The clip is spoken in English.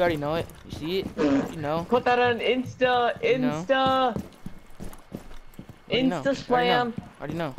You already know it. You see it? You know. Put that on Insta, You know. Insta, Already know. Insta slam. Already know.